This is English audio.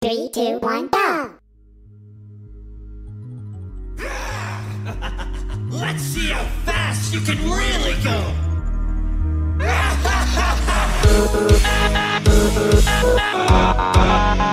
Three, two, one, go! Let's see how fast you can really go!